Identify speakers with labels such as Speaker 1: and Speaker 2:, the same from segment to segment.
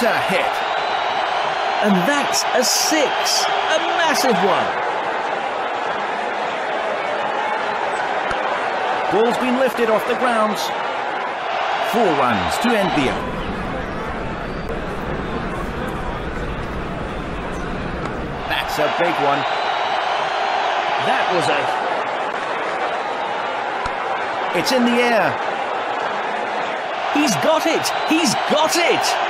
Speaker 1: What a hit!
Speaker 2: And that's a six. A massive one.
Speaker 1: Ball's been lifted off the grounds. Four runs to end the over. That's a big one.
Speaker 2: That was a.
Speaker 1: It's in the air.
Speaker 2: He's got it. He's got it.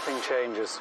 Speaker 3: everything changes.